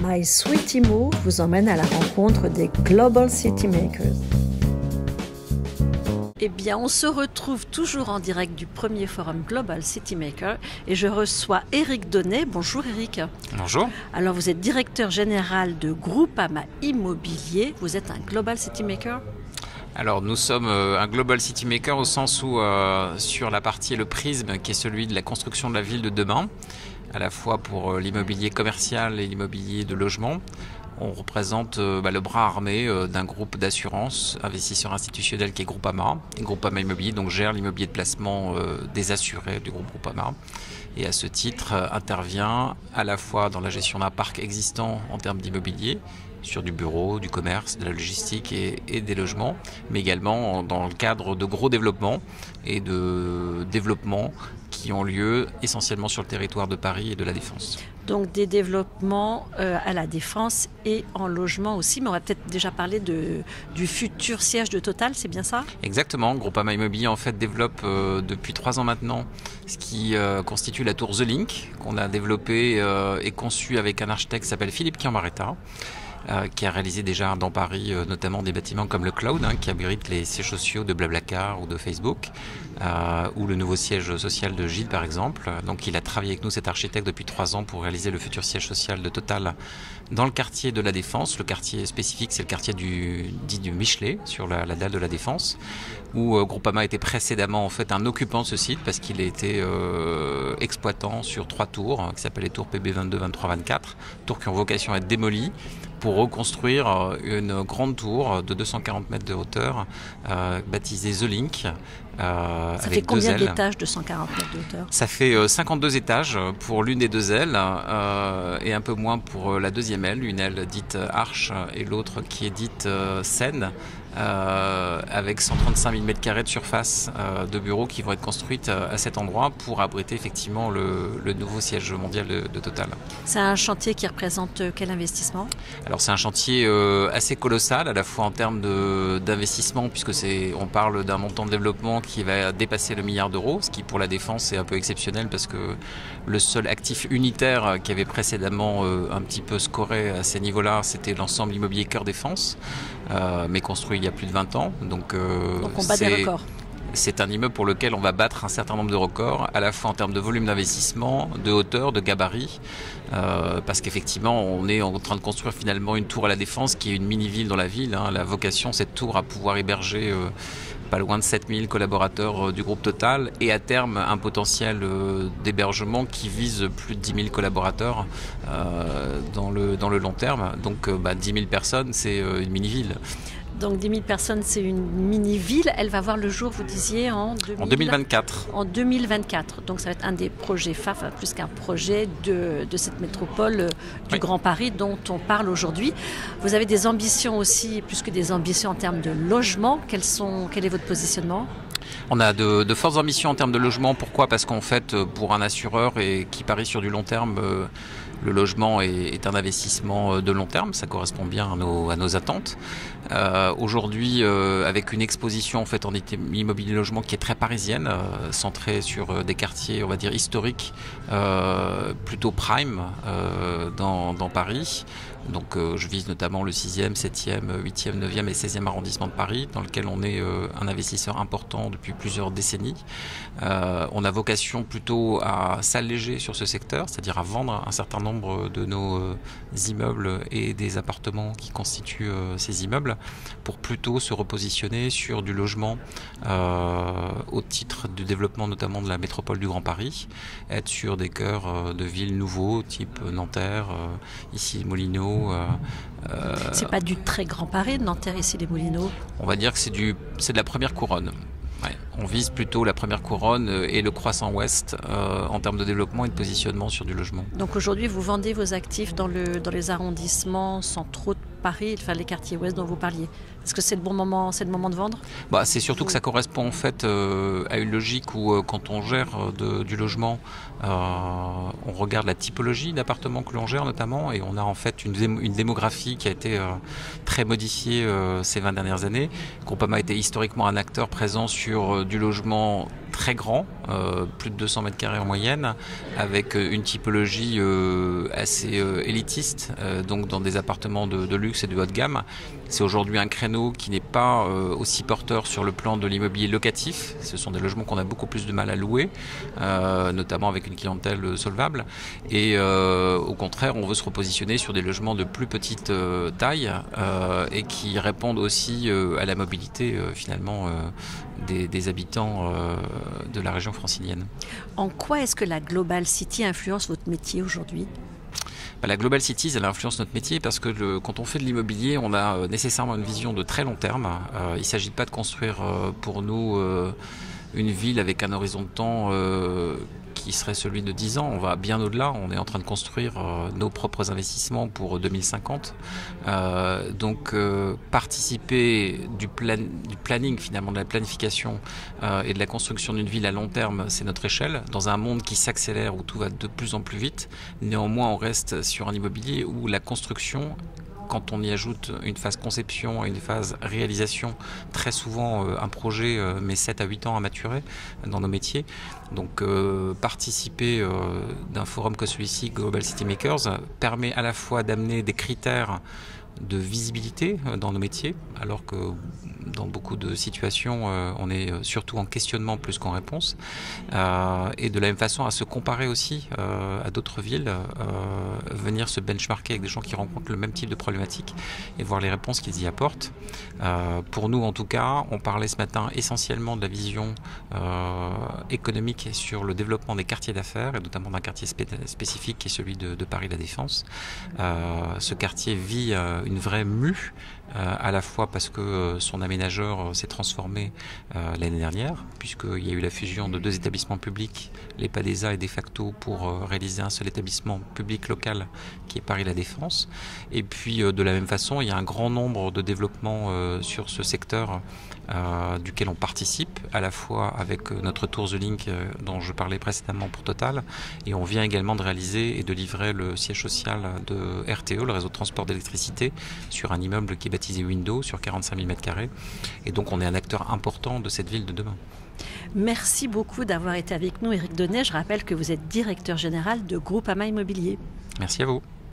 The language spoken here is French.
My Sweetie Move vous emmène à la rencontre des Global City Makers. Eh bien, on se retrouve toujours en direct du premier forum Global City Maker et je reçois Eric Donnet. Bonjour Eric. Bonjour. Alors, vous êtes directeur général de Groupama Immobilier. Vous êtes un Global City Maker? Alors nous sommes euh, un Global City Maker au sens où euh, sur la partie et le prisme qui est celui de la construction de la ville de demain, à la fois pour euh, l'immobilier commercial et l'immobilier de logement, on représente bah, le bras armé d'un groupe d'assurance, investisseurs institutionnels qui est Groupama. Groupama Immobilier gère l'immobilier de placement des assurés du groupe Groupama. Et à ce titre intervient à la fois dans la gestion d'un parc existant en termes d'immobilier, sur du bureau, du commerce, de la logistique et, des logements, mais également dans le cadre de gros développements et de développements qui ont lieu essentiellement sur le territoire de Paris et de la Défense. Donc des développements euh, à la Défense et en logement aussi, mais on va peut-être déjà parler de, du futur siège de Total, c'est bien ça? Exactement, Groupama Immobilier en fait développe euh, depuis trois ans maintenant ce qui euh, constitue la tour The Link qu'on a développé et conçu avec un architecte qui s'appelle Philippe Chiambaretta. Euh, qui a réalisé déjà dans Paris euh, notamment des bâtiments comme le Cloud, hein, qui abrite les sièges sociaux de Blablacar ou de Facebook, euh, ou le nouveau siège social de Gilles par exemple. Donc il a travaillé avec nous, cet architecte, depuis trois ans pour réaliser le futur siège social de Total dans le quartier de la Défense. Le quartier spécifique, c'est le quartier du, dit du Michelet, sur la, dalle de la Défense, où Groupama était précédemment en fait un occupant de ce site parce qu'il était exploitant sur trois tours, hein, qui s'appellent les tours PB 22, 23, 24, tours qui ont vocation à être démolies pour reconstruire euh, une grande tour de 240 mètres de hauteur, euh, baptisée The Link. Euh, ça fait combien d'étages de 140 mètres de hauteur? Ça fait 52 étages pour l'une des deux ailes et un peu moins pour la deuxième aile, une aile dite arche et l'autre qui est dite scène. Euh, avec 135 000 m2 de surface euh, de bureaux qui vont être construites euh, à cet endroit pour abriter effectivement le, nouveau siège mondial de, Total. C'est un chantier qui représente quel investissement? Alors c'est un chantier assez colossal à la fois en termes d'investissement puisque c'est on parle d'un montant de développement qui va dépasser le milliard d'euros, ce qui pour la défense est un peu exceptionnel parce que le seul actif unitaire qui avait précédemment un petit peu scoré à ces niveaux-là, c'était l'ensemble immobilier cœur défense, mais construit il y a plus de 20 ans. Donc, euh, on bat des records. C'est un immeuble pour lequel on va battre un certain nombre de records, à la fois en termes de volume d'investissement, de hauteur, de gabarit, euh, parce qu'effectivement, on est en train de construire finalement une tour à la défense qui est une mini-ville dans la ville. Hein. La vocation, cette tour, à pouvoir héberger euh, pas loin de 7000 collaborateurs du groupe Total et à terme un potentiel d'hébergement qui vise plus de 10 000 collaborateurs dans, le, dans le long terme. Donc bah, 10 000 personnes, c'est une mini-ville. Donc 10 000 personnes, c'est une mini-ville. Elle va voir le jour, vous disiez, en, en 2024. En 2024. Donc ça va être un des projets FAF, plus qu'un projet de, cette métropole euh, du Grand Paris dont on parle aujourd'hui. Vous avez des ambitions aussi, plus que des ambitions en termes de logement. sont, quel est votre positionnement? On a de, fortes ambitions en termes de logement. Pourquoi? Parce qu'en fait, pour un assureur et qui parie sur du long terme, euh, le logement est, un investissement euh, de long terme. Ça correspond bien à nos, attentes. Euh, aujourd'hui, avec une exposition en fait en immobilier logement qui est très parisienne, centrée sur des quartiers, on va dire historiques, plutôt prime dans, dans Paris. Donc euh, je vise notamment le 6e, 7e, 8e, 9e et 16e arrondissement de Paris, dans lequel on est euh, un investisseur important depuis plusieurs décennies. Euh, on a vocation plutôt à s'alléger sur ce secteur, c'est-à-dire à vendre un certain nombre de nos immeubles et des appartements qui constituent ces immeubles, pour plutôt se repositionner sur du logement au titre du développement notamment de la métropole du Grand Paris, être sur des cœurs de villes nouveaux, type Nanterre, ici Molino, euh, euh, c'est pas du très grand Paris Nanterre ici les Moulineaux? On va dire que c'est du c'est de la première couronne. On vise plutôt la première couronne euh, et le croissant ouest en termes de développement et de positionnement sur du logement. Donc aujourd'hui, vous vendez vos actifs dans, dans les arrondissements centraux de Paris, enfin les quartiers ouest dont vous parliez. Est-ce que c'est le bon moment, c'est le moment de vendre? Bah, C'est surtout que ça correspond en fait euh, à une logique où euh, quand on gère euh, du logement, on regarde la typologie d'appartements que l'on gère notamment et on a en fait une, une démographie qui a été très modifiée ces 20 dernières années. Groupama a été historiquement un acteur présent sur du logement très grand, plus de 200 mètres carrés en moyenne, avec une typologie assez élitiste, donc dans des appartements de, de luxe et de haut de gamme. C'est aujourd'hui un créneau qui n'est pas euh, aussi porteur sur le plan de l'immobilier locatif. Ce sont des logements qu'on a beaucoup plus de mal à louer, euh, notamment avec une clientèle solvable. Et euh, au contraire, on veut se repositionner sur des logements de plus petite taille et qui répondent aussi à la mobilité finalement des, des, habitants de la région francilienne. En quoi est-ce que la Global City influence votre métier aujourd'hui? Bah, la Global Cities, elle influence notre métier parce que quand on fait de l'immobilier, on a euh, nécessairement une vision de très long terme. Euh, il ne s'agit pas de construire euh, pour nous une ville avec un horizon de temps qui serait celui de 10 ans. On va bien au-delà. On est en train de construire euh, nos propres investissements pour 2050. Euh, donc euh, participer du, plan, du planning finalement, de la planification et de la construction d'une ville à long terme, c'est notre échelle. Dans un monde qui s'accélère, où tout va de plus en plus vite, néanmoins on reste sur un immobilier où la construction quand on y ajoute une phase conception et une phase réalisation, très souvent euh, un projet euh, met 7 à 8 ans à maturer dans nos métiers. Donc euh, participer d'un forum comme celui-ci, Global City Makers, permet à la fois d'amener des critères de visibilité dans nos métiers, alors que dans beaucoup de situations, euh, on est euh, surtout en questionnement plus qu'en réponse. Euh, et de la même façon, à se comparer aussi à d'autres villes, venir se benchmarker avec des gens qui rencontrent le même type de problématiques et voir les réponses qu'ils y apportent. pour nous, en tout cas, on parlait ce matin essentiellement de la vision économique sur le développement des quartiers d'affaires et notamment d'un quartier spécifique qui est celui de, Paris La Défense. ce quartier vit une vraie mue à la fois parce que euh, son aménageur euh, s'est transformé l'année dernière, puisqu'il y a eu la fusion de deux établissements publics, l'EPADESA et De facto, pour réaliser un seul établissement public local qui est Paris La Défense. Et puis de la même façon, il y a un grand nombre de développements sur ce secteur duquel on participe, à la fois avec notre Tour The Link dont je parlais précédemment pour Total, et on vient également de réaliser et de livrer le siège social de RTE, le réseau de transport d'électricité, sur un immeuble qui est baptisé Windows sur 45 000 m2. Et donc on est un acteur important de cette ville de demain. Merci beaucoup d'avoir été avec nous, Eric Donnet. Je rappelle que vous êtes directeur général de Groupama Immobilier. Merci à vous.